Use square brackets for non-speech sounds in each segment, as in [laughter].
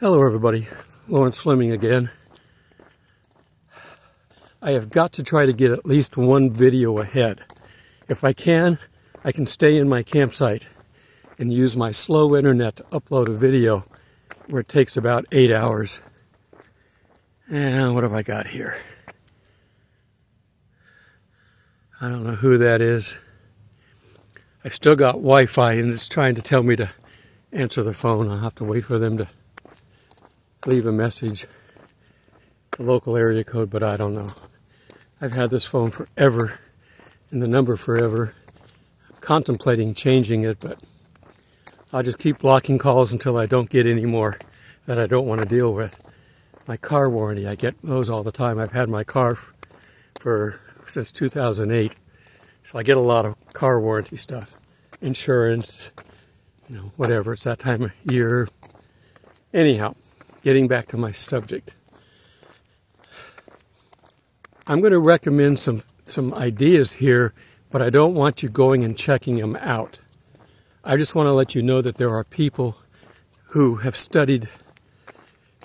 Hello, everybody. Lawrence Fleming again. I have got to try to get at least one video ahead. If I can, I can stay in my campsite and use my slow internet to upload a video where it takes about eight hours. And what have I got here? I don't know who that is. I've still got Wi Fi and it's trying to tell me to answer the phone. I'll have to wait for them to leave a message. the local area code, but I don't know. I've had this phone forever and the number forever. I'm contemplating changing it, but I'll just keep blocking calls until I don't get any more that I don't want to deal with. My car warranty, I get those all the time. I've had my car for since 2008, so I get a lot of car warranty stuff, insurance, you know, whatever. It's that time of year. Anyhow, getting back to my subject. I'm going to recommend some, some ideas here, but I don't want you going and checking them out. I just want to let you know that there are people who have studied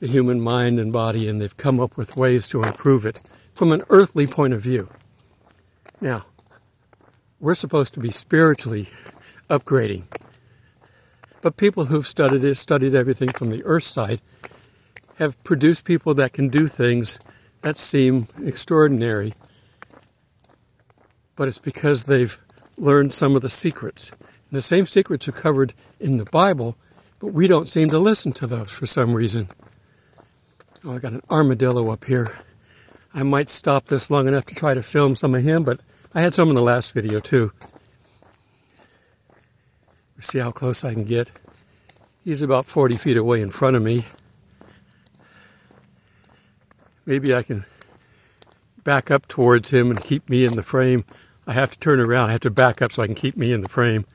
the human mind and body and they've come up with ways to improve it from an earthly point of view. Now, we're supposed to be spiritually upgrading. But people who've studied it, studied everything from the earth side, have produced people that can do things that seem extraordinary. But it's because they've learned some of the secrets. And the same secrets are covered in the Bible, but we don't seem to listen to those for some reason. Oh, I got an armadillo up here. I might stop this long enough to try to film some of him, but I had some in the last video too. See how close I can get. He's about 40 feet away in front of me. Maybe I can back up towards him and keep me in the frame. I have to turn around. I have to back up so I can keep me in the frame.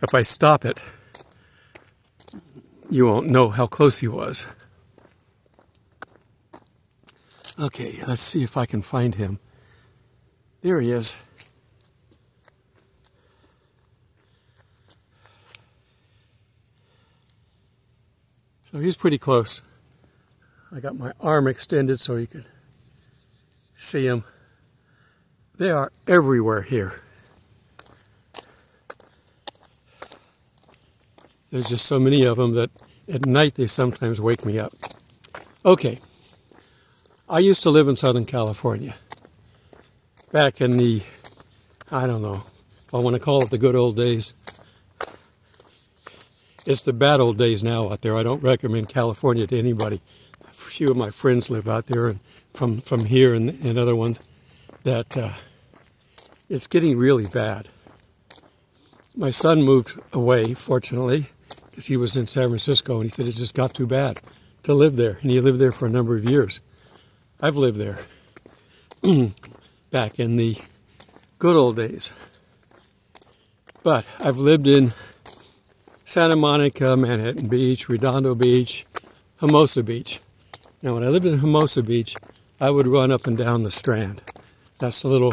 If I stop it, you won't know how close he was. Okay, let's see if I can find him. There he is. So he's pretty close. I got my arm extended so you can see them. They are everywhere here. There's just so many of them that at night they sometimes wake me up. Okay. I used to live in Southern California. Back in the, I don't know, if I want to call it the good old days. It's the bad old days now out there. I don't recommend California to anybody. Few of my friends live out there and from, from here and, and other ones that uh, it's getting really bad. My son moved away, fortunately, because he was in San Francisco and he said it just got too bad to live there. And he lived there for a number of years. I've lived there [clears throat] back in the good old days. But I've lived in Santa Monica, Manhattan Beach, Redondo Beach, Hermosa Beach. Now, when I lived in Hermosa Beach, I would run up and down the strand. That's the little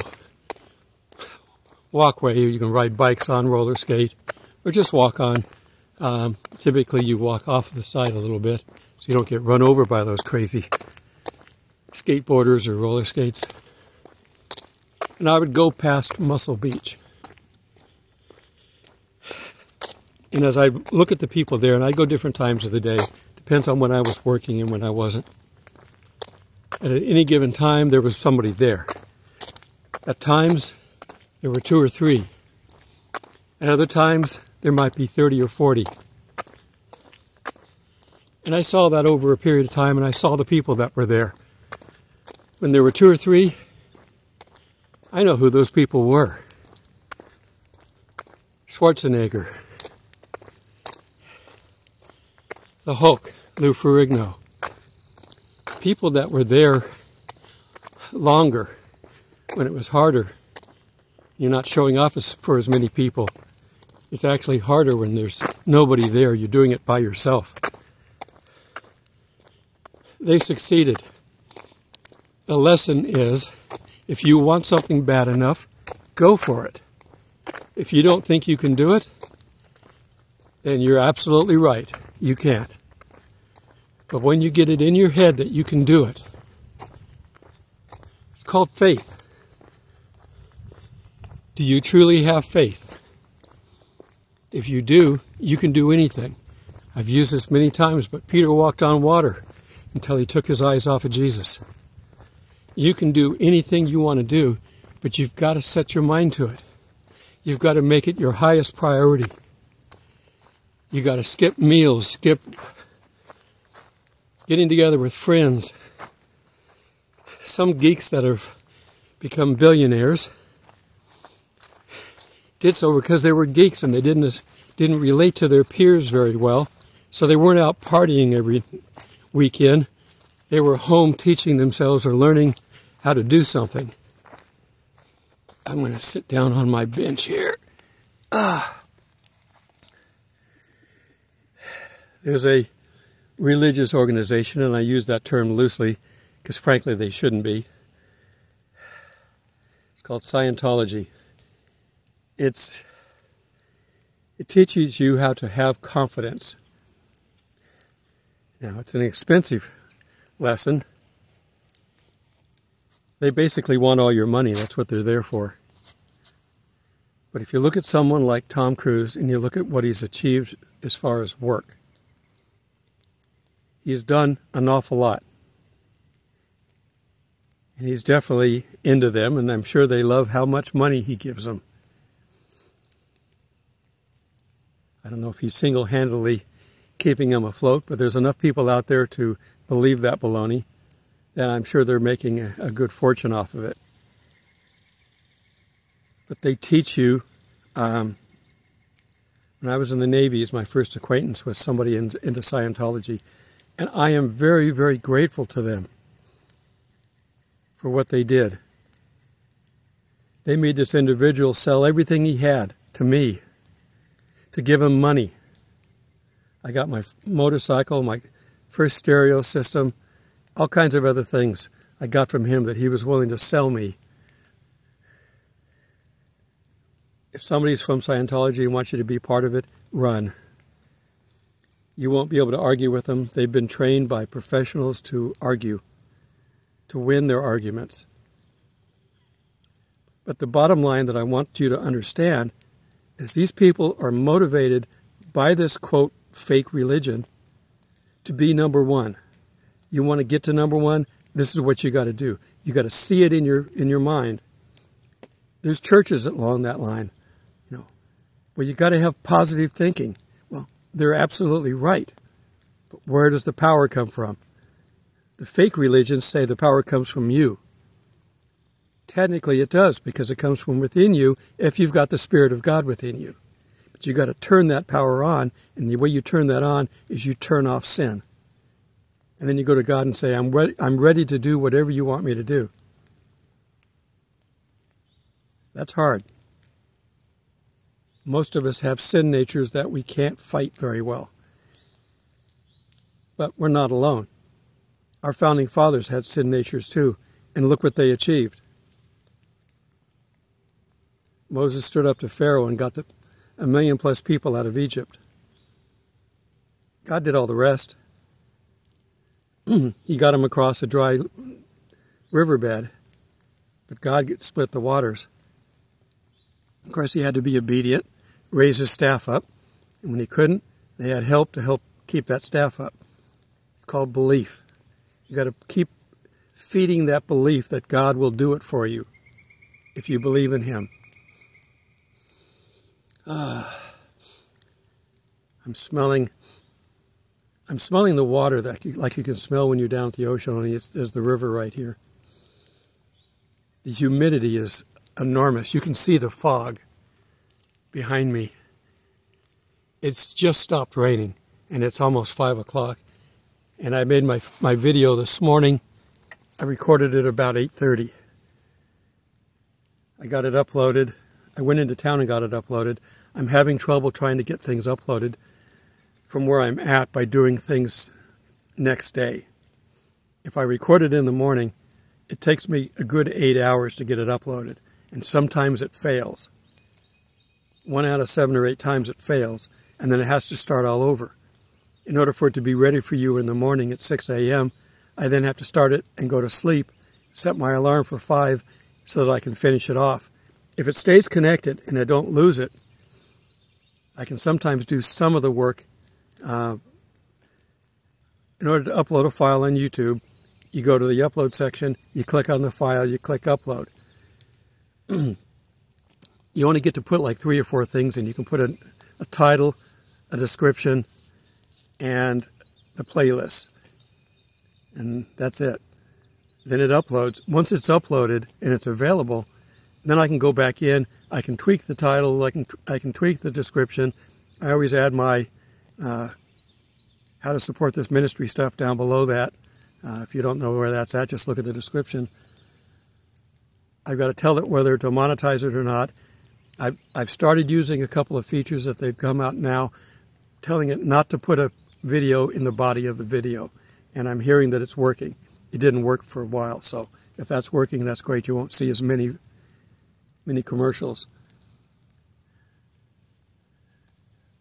walkway you can ride bikes on, roller skate, or just walk on. Um, typically, you walk off the side a little bit so you don't get run over by those crazy skateboarders or roller skates. And I would go past Muscle Beach. And as I look at the people there, and I go different times of the day, depends on when I was working and when I wasn't. And at any given time, there was somebody there. At times, there were two or three. At other times, there might be 30 or 40. And I saw that over a period of time, and I saw the people that were there when there were two or three, I know who those people were. Schwarzenegger, the Hulk, Lou Ferrigno. People that were there longer when it was harder. You're not showing off for as many people. It's actually harder when there's nobody there. You're doing it by yourself. They succeeded. The lesson is if you want something bad enough, go for it. If you don't think you can do it, then you're absolutely right. You can't. But when you get it in your head that you can do it, it's called faith. Do you truly have faith? If you do, you can do anything. I've used this many times, but Peter walked on water until he took his eyes off of Jesus. You can do anything you want to do, but you've got to set your mind to it. You've got to make it your highest priority. You've got to skip meals, skip getting together with friends. Some geeks that have become billionaires did so because they were geeks and they didn't didn't relate to their peers very well. So they weren't out partying every weekend. They were home teaching themselves or learning how to do something. I'm going to sit down on my bench here. Ah. There's a religious organization, and I use that term loosely because frankly they shouldn't be. It's called Scientology. It's it teaches you how to have confidence. Now, it's an expensive lesson. They basically want all your money. That's what they're there for. But if you look at someone like Tom Cruise and you look at what he's achieved as far as work, he's done an awful lot. And he's definitely into them, and I'm sure they love how much money he gives them. I don't know if he's single handedly keeping them afloat, but there's enough people out there to believe that baloney and I'm sure they're making a, good fortune off of it. But they teach you. Um, when I was in the Navy, is my first acquaintance with somebody in, into Scientology, and I am very, very grateful to them for what they did. They made this individual sell everything he had to me to give him money. I got my motorcycle, my first stereo system, all kinds of other things I got from him that he was willing to sell me. If somebody's from Scientology and wants you to be part of it, run. You won't be able to argue with them. They've been trained by professionals to argue, to win their arguments. But the bottom line that I want you to understand is these people are motivated by this quote fake religion to be number one. You want to get to number one, this is what you got to do. You got to see it in your in your mind. There's churches along that line, you know, where you got to have positive thinking. They're absolutely right. But where does the power come from? The fake religions say the power comes from you. Technically, it does because it comes from within you if you've got the Spirit of God within you. But you've got to turn that power on, and the way you turn that on is you turn off sin. And then you go to God and say, I'm ready, I'm ready to do whatever you want me to do. That's hard. Most of us have sin natures that we can't fight very well. But we're not alone. Our founding fathers had sin natures too, and look what they achieved. Moses stood up to Pharaoh and got the, a million plus people out of Egypt. God did all the rest. [clears throat] he got them across a dry riverbed, but God split the waters. Of course, he had to be obedient, raise his staff up, and when he couldn't, they had help to help keep that staff up. It's called belief. You got to keep feeding that belief that God will do it for you if you believe in him. Uh, I'm smelling. I'm smelling the water that you, like you can smell when you're down at the ocean. Only there's the river right here. The humidity is enormous. You can see the fog behind me. It's just stopped raining, and it's almost five o'clock. And I made my my video this morning. I recorded it about 8:30. I got it uploaded. I went into town and got it uploaded. I'm having trouble trying to get things uploaded from where I'm at by doing things next day. If I record it in the morning, it takes me a good eight hours to get it uploaded, and sometimes it fails. One out of seven or eight times it fails, and then it has to start all over. in order for it to be ready for you in the morning at 6 a.m., I then have to start it and go to sleep, set my alarm for 5 so that I can finish it off. If it stays connected and I don't lose it, I can sometimes do some of the work. Uh, in order to upload a file on YouTube, you go to the upload section, you click on the file, you click upload. [clears throat] you only get to put like three or four things in. You can put a, a title, a description, and the playlist. And that's it. Then it uploads. Once it's uploaded and it's available, then I can go back in. I can tweak the title. I can I can tweak the description. I always add my uh, how to support this ministry stuff down below that. Uh, if you don't know where that's at, just look at the description. I've got to tell it whether to monetize it or not. I've, I've started using a couple of features that they've come out now, telling it not to put a video in the body of the video. And I'm hearing that it's working. It didn't work for a while, so if that's working, that's great. You won't see as many, many commercials.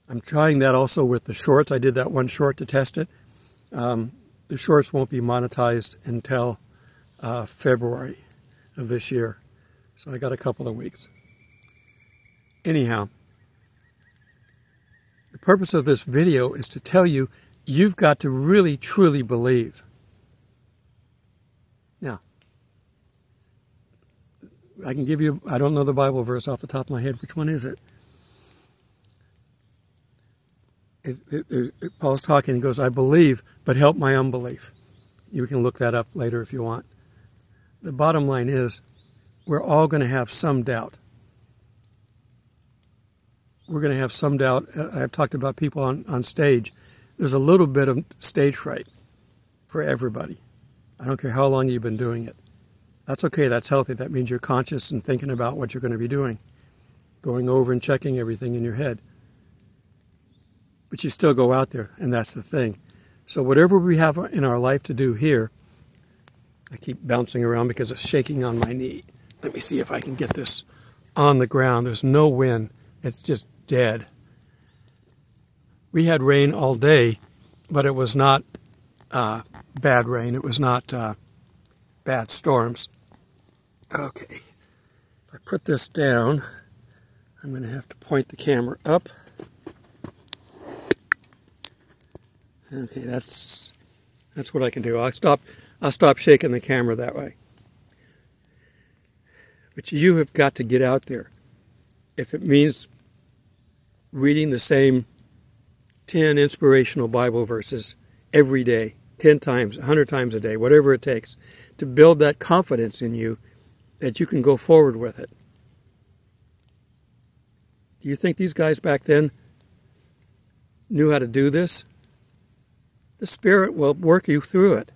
I'm trying that also with the shorts. I did that one short to test it. Um, the shorts won't be monetized until uh, February of this year. So I got a couple of weeks. Anyhow, the purpose of this video is to tell you you've got to really truly believe. Now, I can give you, I don't know the Bible verse off the top of my head. Which one is it? Paul's talking, he goes, I believe, but help my unbelief. You can look that up later if you want. The bottom line is, we're all going to have some doubt. We're going to have some doubt. Uh, I've talked about people on, on stage. There's a little bit of stage fright for everybody. I don't care how long you've been doing it. That's okay, that's healthy. That means you're conscious and thinking about what you're going to be doing, going over and checking everything in your head but you still go out there, and that's the thing. So whatever we have in our life to do here, I keep bouncing around because it's shaking on my knee. Let me see if I can get this on the ground. There's no wind. It's just dead. We had rain all day, but it was not uh, bad rain. It was not uh, bad storms. Okay. If I put this down, I'm going to have to point the camera up. Okay, that's that's what I can do. I'll stop I'll stop shaking the camera that way. But you have got to get out there. If it means reading the same 10 inspirational Bible verses every day, 10 times, 100 times a day, whatever it takes, to build that confidence in you that you can go forward with it. Do you think these guys back then knew how to do this? the Spirit will work you through it.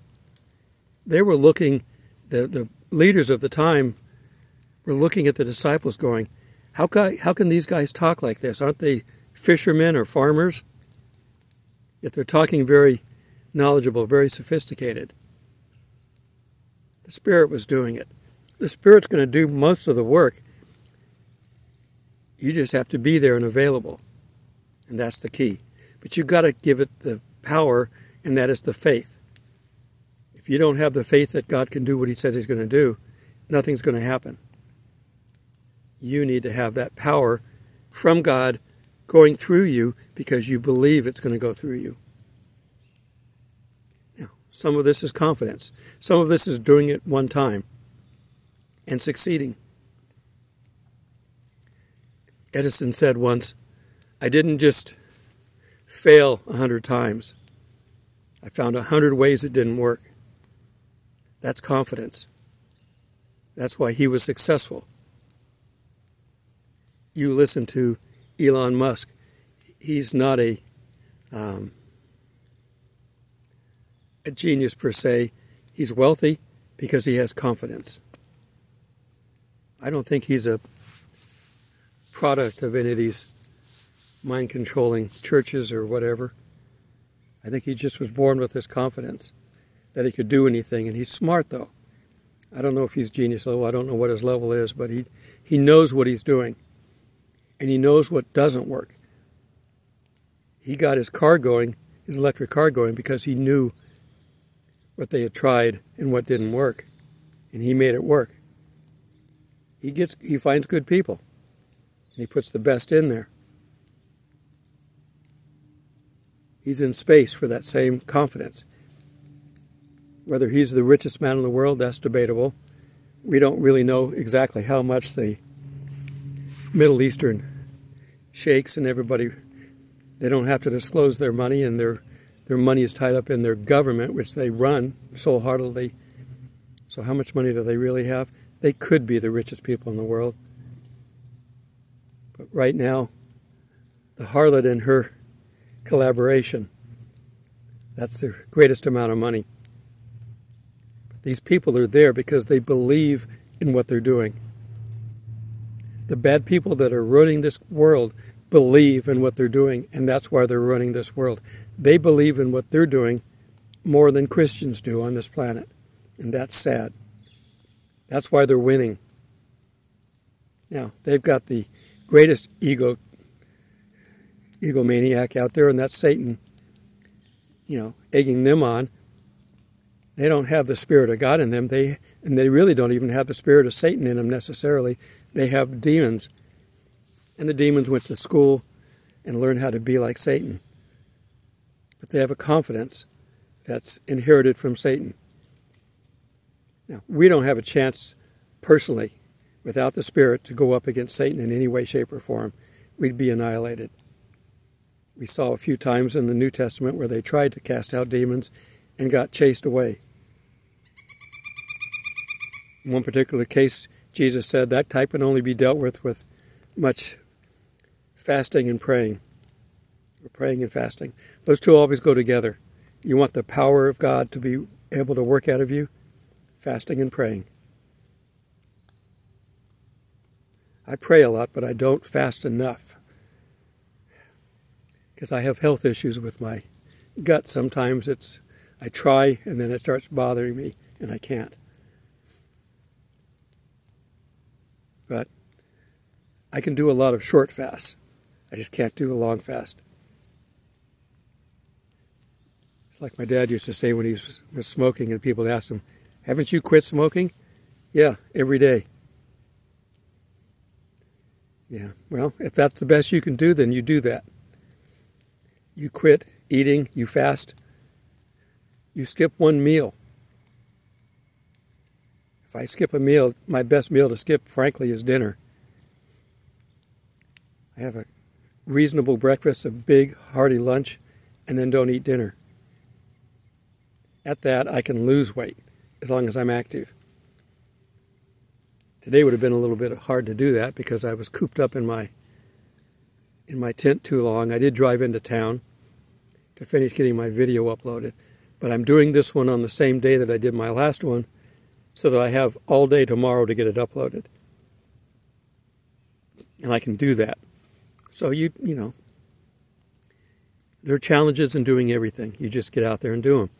They were looking, the, the leaders of the time were looking at the disciples going, how can, how can these guys talk like this? Aren't they fishermen or farmers? Yet they're talking very knowledgeable, very sophisticated. The Spirit was doing it. The Spirit's going to do most of the work. You just have to be there and available. And that's the key. But you've got to give it the power and that is the faith. If you don't have the faith that God can do what He says He's going to do, nothing's going to happen. You need to have that power from God going through you because you believe it's going to go through you. Now, some of this is confidence, some of this is doing it one time and succeeding. Edison said once, I didn't just fail a hundred times. I found a hundred ways it didn't work. That's confidence. That's why he was successful. You listen to Elon Musk. He's not a um, a genius per se. He's wealthy because he has confidence. I don't think he's a product of any of these mind controlling churches or whatever. I think he just was born with this confidence that he could do anything. And he's smart, though. I don't know if he's genius level. I don't know what his level is, but he, he knows what he's doing. And he knows what doesn't work. He got his car going his electric car going because he knew what they had tried and what didn't work. And he made it work. He gets he finds good people. And he puts the best in there. He's in space for that same confidence. Whether he's the richest man in the world, that's debatable. We don't really know exactly how much the Middle Eastern sheikhs and everybody they don't have to disclose their money and their their money is tied up in their government, which they run so heartily. So how much money do they really have? They could be the richest people in the world. But right now, the harlot and her collaboration, that's their greatest amount of money. These people are there because they believe in what they're doing. The bad people that are running this world believe in what they're doing, and that's why they're running this world. They believe in what they're doing more than Christians do on this planet, and that's sad. That's why they're winning. Now, they've got the greatest ego egomaniac out there, and that's Satan, you know, egging them on. They don't have the spirit of God in them. They and they really don't even have the spirit of Satan in them necessarily. They have demons. And the demons went to school and learned how to be like Satan. But they have a confidence that's inherited from Satan. Now, we don't have a chance personally without the Spirit to go up against Satan in any way, shape, or form. We'd be annihilated. We saw a few times in the New Testament where they tried to cast out demons and got chased away. In one particular case, Jesus said that type can only be dealt with with much fasting and praying. Or praying and fasting. Those two always go together. You want the power of God to be able to work out of you? Fasting and praying. I pray a lot, but I don't fast enough. Because I have health issues with my gut. Sometimes it's, I try and then it starts bothering me and I can't. But I can do a lot of short fasts. I just can't do a long fast. It's like my dad used to say when he was, smoking, and people asked him, Haven't you quit smoking? Yeah, every day. Yeah, well, if that's the best you can do, then you do that. You quit eating, you fast, you skip one meal. If I skip a meal, my best meal to skip, frankly, is dinner. I have a reasonable breakfast, a big hearty lunch, and then don't eat dinner. At that, I can lose weight as long as I'm active. Today would have been a little bit hard to do that because I was cooped up in my in my tent too long. I did drive into town to finish getting my video uploaded, but I'm doing this one on the same day that I did my last one so that I have all day tomorrow to get it uploaded. And I can do that. So you you know, there are challenges in doing everything. You just get out there and do them.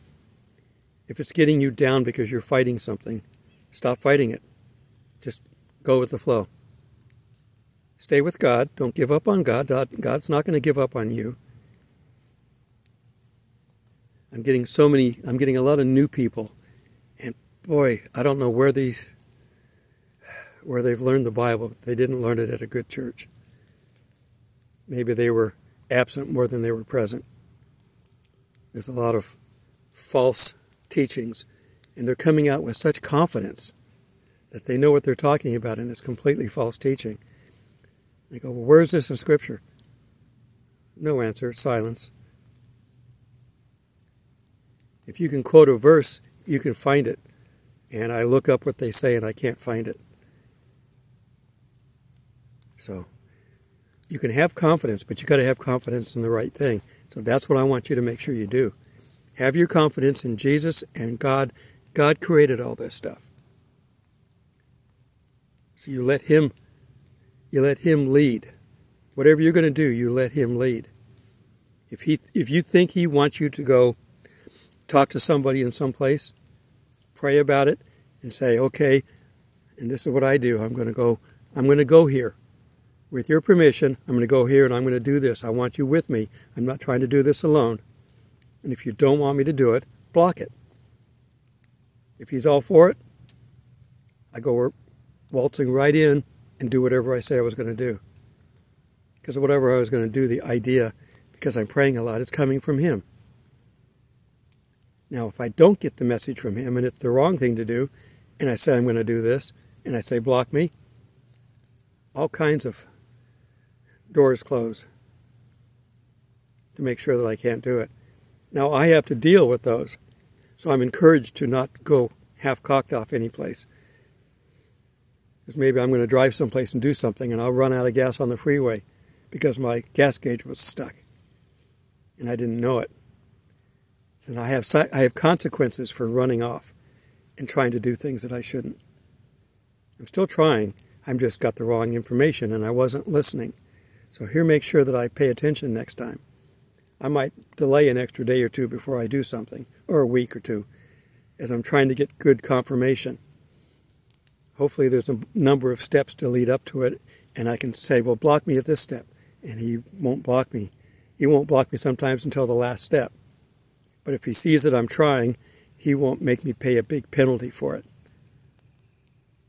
If it's getting you down because you're fighting something, stop fighting it. Just go with the flow. Stay with God. Don't give up on God. God's not going to give up on you. I'm getting so many, I'm getting a lot of new people. Boy, I don't know where these, where they've learned the Bible. They didn't learn it at a good church. Maybe they were absent more than they were present. There's a lot of false teachings, and they're coming out with such confidence that they know what they're talking about, and it's completely false teaching. They go, Well, where is this in Scripture? No answer, silence. If you can quote a verse, you can find it. And I look up what they say and I can't find it. So, you can have confidence, but you got to have confidence in the right thing. So that's what I want you to make sure you do. Have your confidence in Jesus and God. God created all this stuff. So you let him you let him lead. Whatever you're going to do, you let him lead. If he if you think he wants you to go talk to somebody in some place, pray about it and say, "Okay, and this is what I do. I'm going to go I'm going to go here with your permission, I'm going to go here and I'm going to do this. I want you with me. I'm not trying to do this alone. And if you don't want me to do it, block it. If he's all for it, I go waltzing right in and do whatever I say I was going to do. Because whatever I was going to do, the idea, because I'm praying a lot, is coming from him. Now, if I don't get the message from him and it's the wrong thing to do, and I say I'm going to do this, and I say block me, all kinds of doors close to make sure that I can't do it. Now, I have to deal with those, so I'm encouraged to not go half cocked off any place. Because maybe I'm going to drive someplace and do something, and I'll run out of gas on the freeway because my gas gauge was stuck, and I didn't know it then I have I have consequences for running off and trying to do things that I shouldn't. I'm still trying. I've just got the wrong information and I wasn't listening. So here, make sure that I pay attention next time. I might delay an extra day or two before I do something, or a week or two, as I'm trying to get good confirmation. Hopefully, there's a number of steps to lead up to it, and I can say, well, block me at this step, and he won't block me. He won't block me sometimes until the last step. But if he sees that I'm trying, he won't make me pay a big penalty for it.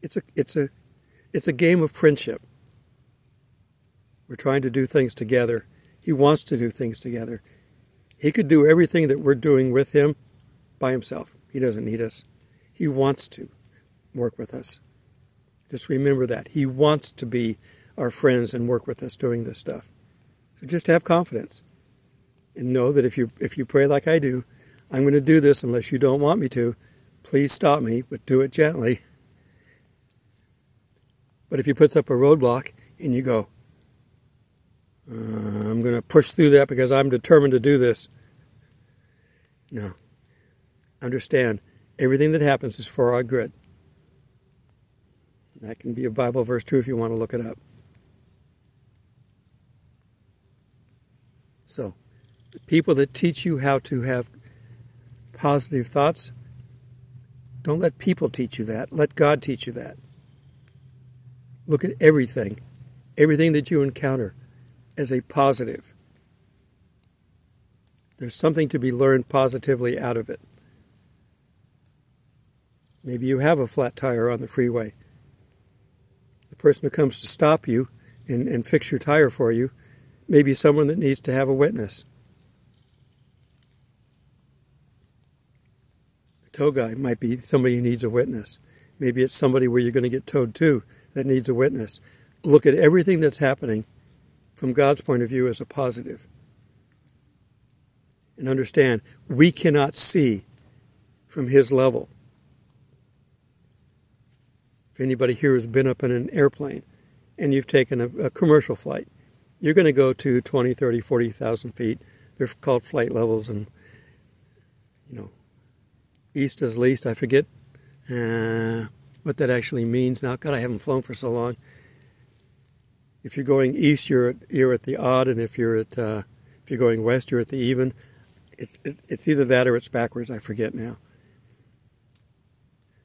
It's a, it's a, it's a game of friendship. We're trying to do things together. He wants to do things together. He could do everything that we're doing with him by himself. He doesn't need us. He wants to work with us. Just remember that. He wants to be our friends and work with us doing this stuff. So just have confidence and know that if you if you pray like I do, I'm going to do this unless you don't want me to. Please stop me, but do it gently. But if he puts up a roadblock and you go, uh, I'm going to push through that because I'm determined to do this. No. Understand, everything that happens is for our good. That can be a Bible verse too if you want to look it up. So people that teach you how to have positive thoughts, don't let people teach you that. Let God teach you that. Look at everything, everything that you encounter as a positive. There's something to be learned positively out of it. Maybe you have a flat tire on the freeway. The person who comes to stop you and, and fix your tire for you may be someone that needs to have a witness. Tow guy might be somebody who needs a witness. Maybe it's somebody where you're going to get towed to that needs a witness. Look at everything that's happening from God's point of view as a positive. And understand, we cannot see from His level. If anybody here has been up in an airplane and you've taken a, a commercial flight, you're going to go to 20, 30, 40,000 feet. They're called flight levels and, you know, east is least. I forget uh, what that actually means now. God, I haven't flown for so long. If you're going east, you're at, you're at the odd, and if you're at uh, if you're going west, you're at the even. It's it, it's either that or it's backwards. I forget now.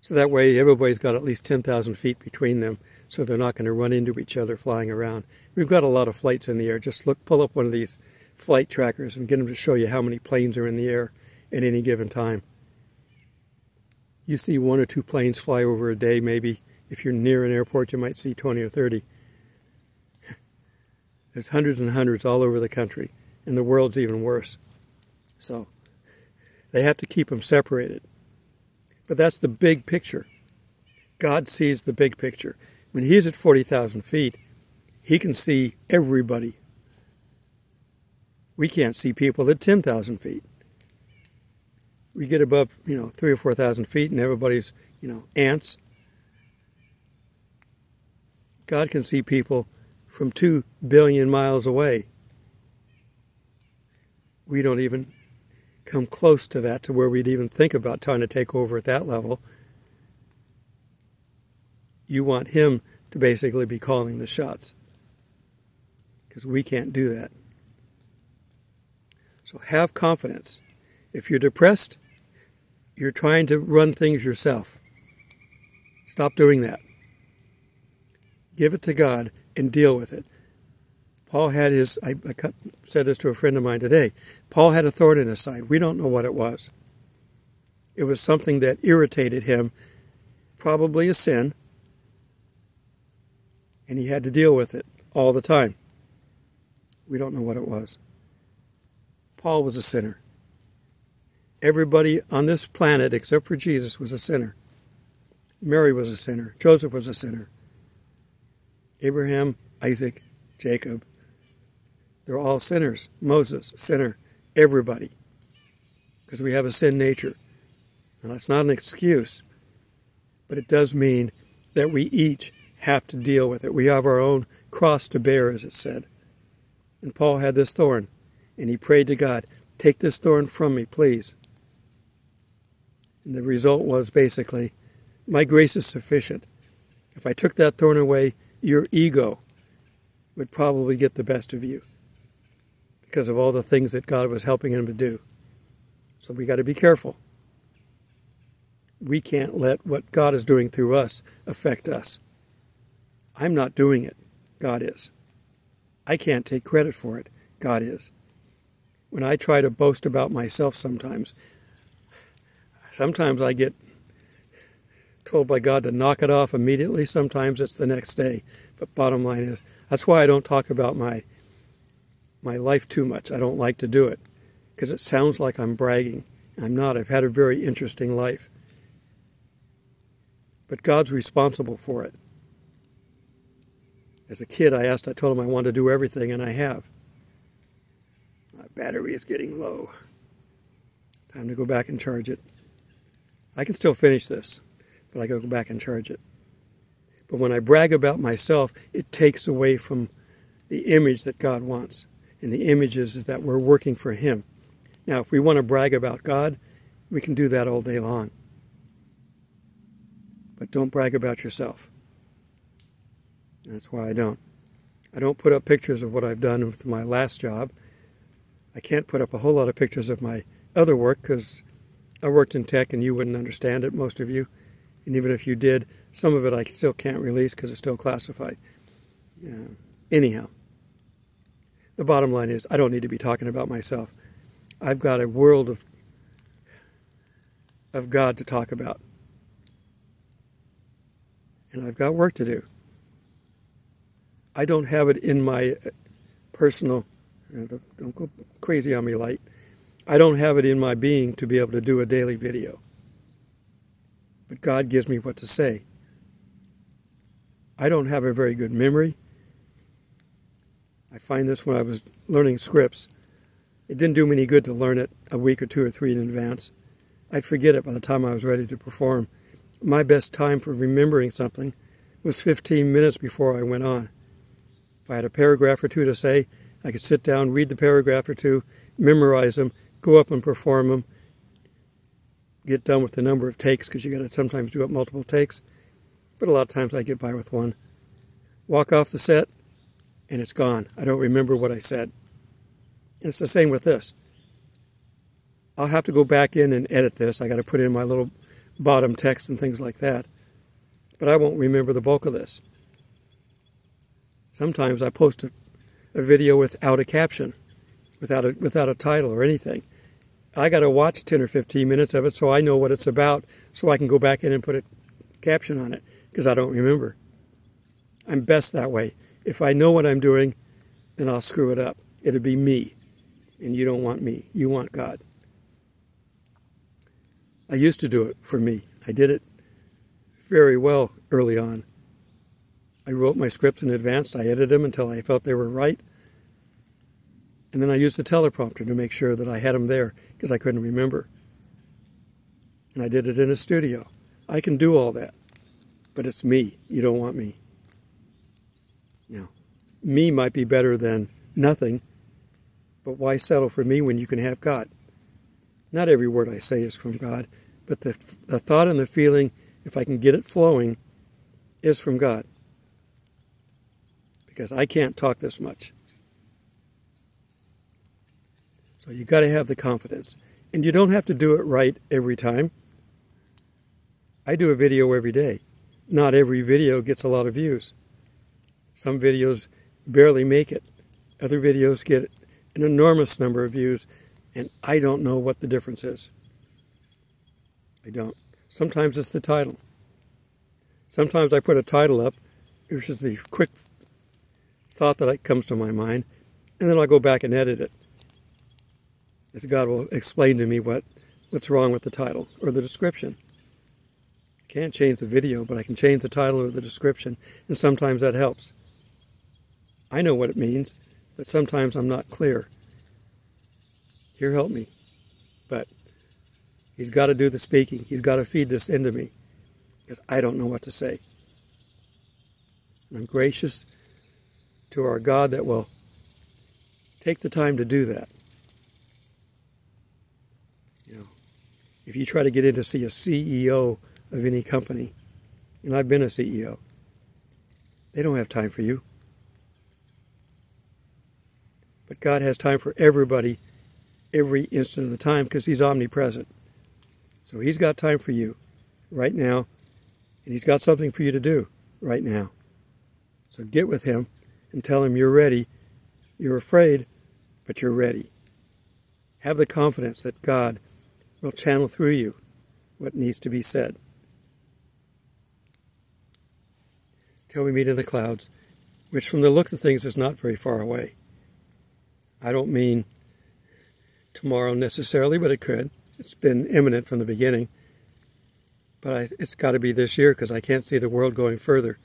So that way, everybody's got at least 10,000 feet between them, so they're not going to run into each other flying around. We've got a lot of flights in the air. Just look, pull up one of these flight trackers and get them to show you how many planes are in the air at any given time you see one or two planes fly over a day, maybe. If you're near an airport, you might see 20 or 30. [laughs] There's hundreds and hundreds all over the country, and the world's even worse. So they have to keep them separated. But that's the big picture. God sees the big picture. When He's at 40,000 feet, He can see everybody. We can't see people at 10,000 feet we get above, you know, three or 4,000 feet and everybody's, you know, ants. God can see people from two billion miles away. We don't even come close to that to where we'd even think about trying to take over at that level. You want Him to basically be calling the shots because we can't do that. So have confidence if you're depressed, you're trying to run things yourself. Stop doing that. Give it to God and deal with it. Paul had his, I, I cut, said this to a friend of mine today. Paul had a thorn in his side. We don't know what it was. It was something that irritated him, probably a sin, and he had to deal with it all the time. We don't know what it was. Paul was a sinner. Everybody on this planet, except for Jesus, was a sinner. Mary was a sinner. Joseph was a sinner. Abraham, Isaac, Jacob, they're all sinners. Moses, sinner. Everybody. Because we have a sin nature. Now, that's not an excuse, but it does mean that we each have to deal with it. We have our own cross to bear, as it said. And Paul had this thorn, and he prayed to God, Take this thorn from me, please. And the result was basically, My grace is sufficient. If I took that thorn away, your ego would probably get the best of you because of all the things that God was helping him to do. So we got to be careful. We can't let what God is doing through us affect us. I'm not doing it. God is. I can't take credit for it. God is. When I try to boast about myself sometimes, sometimes I get told by God to knock it off immediately. Sometimes it's the next day. But bottom line is, that's why I don't talk about my my life too much. I don't like to do it because it sounds like I'm bragging. I'm not. I've had a very interesting life. But God's responsible for it. As a kid, I asked, I told him I wanted to do everything, and I have. My battery is getting low. Time to go back and charge it. I can still finish this, but I go back and charge it. But when I brag about myself, it takes away from the image that God wants and the images is that we're working for Him. Now, if we want to brag about God, we can do that all day long. But don't brag about yourself. That's why I don't. I don't put up pictures of what I've done with my last job. I can't put up a whole lot of pictures of my other work because I worked in tech and you wouldn't understand it, most of you. And even if you did, some of it I still can't release because it's still classified. Yeah. Anyhow, the bottom line is, I don't need to be talking about myself. I've got a world of, of God to talk about. And I've got work to do. I don't have it in my uh, personal, uh, don't go crazy on me, light. I don't have it in my being to be able to do a daily video. But God gives me what to say. I don't have a very good memory. I find this when I was learning scripts. It didn't do me any good to learn it a week or two or three in advance. I'd forget it by the time I was ready to perform. My best time for remembering something was 15 minutes before I went on. If I had a paragraph or two to say, I could sit down, read the paragraph or two, memorize them, go up and perform them, get done with the number of takes because you got to sometimes do up multiple takes. But a lot of times I get by with one. Walk off the set, and it's gone. I don't remember what I said. And it's the same with this. I'll have to go back in and edit this. I got to put in my little bottom text and things like that. But I won't remember the bulk of this. Sometimes I post a, a video without a caption, without a, without a title or anything. I got to watch 10 or 15 minutes of it so I know what it's about so I can go back in and put a caption on it because I don't remember. I'm best that way if I know what I'm doing, then I'll screw it up. It'll be me. And you don't want me. You want God. I used to do it for me. I did it very well early on. I wrote my scripts in advance. I edited them until I felt they were right. And then I used the teleprompter to make sure that I had them there because I couldn't remember. And I did it in a studio. I can do all that. But it's me. You don't want me. Now, me might be better than nothing, but why settle for me when you can have God? Not every word I say is from God, but the, the thought and the feeling, if I can get it flowing, is from God. Because I can't talk this much. So you got to have the confidence. And you don't have to do it right every time. I do a video every day. Not every video gets a lot of views. Some videos barely make it. Other videos get an enormous number of views, and I don't know what the difference is. I don't. Sometimes it's the title. Sometimes I put a title up, which is the quick thought that comes to my mind, and then I'll go back and edit it. As God will explain to me what, what's wrong with the title or the description. I can't change the video, but I can change the title or the description, and sometimes that helps. I know what it means, but sometimes I'm not clear. Here, help me. But He's got to do the speaking. He's got to feed this into me because I don't know what to say. I'm gracious to our God that will take the time to do that. You know, if you try to get in to see a CEO of any company, and I've been a CEO, they don't have time for you. But God has time for everybody every instant of the time because He's omnipresent. So He's got time for you right now, and He's got something for you to do right now. So get with Him and tell Him you're ready. You're afraid, but you're ready. Have the confidence that God will channel through you what needs to be said. Till we meet in the clouds, which from the look of things is not very far away. I don't mean tomorrow necessarily, but it could. It's been imminent from the beginning. But I, it's got to be this year because I can't see the world going further.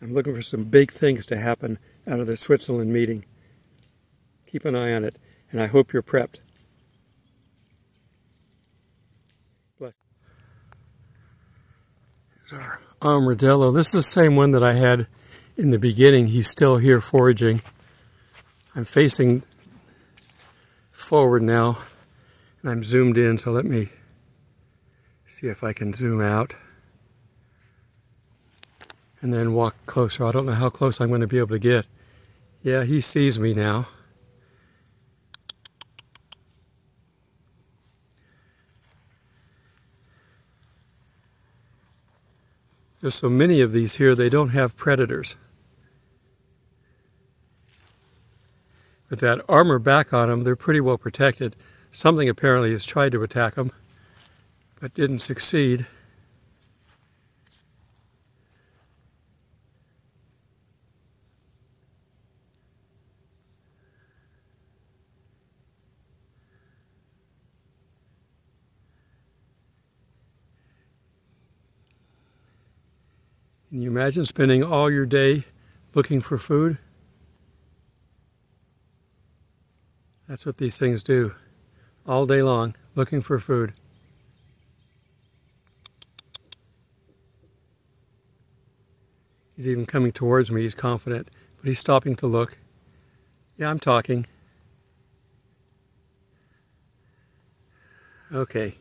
I'm looking for some big things to happen out of the Switzerland meeting. Keep an eye on it, and I hope you're prepped. Bless. Um, Here's our armadillo. This is the same one that I had in the beginning. He's still here foraging. I'm facing forward now and I'm zoomed in so let me see if I can zoom out and then walk closer. I don't know how close I'm going to be able to get. Yeah, he sees me now. There's so many of these here, they don't have predators. with that armor back on them, they're pretty well protected. Something apparently has tried to attack them, but didn't succeed. Imagine spending all your day looking for food? That's what these things do all day long, looking for food. He's even coming towards me. He's confident, but he's stopping to look. Yeah, I'm talking. Okay.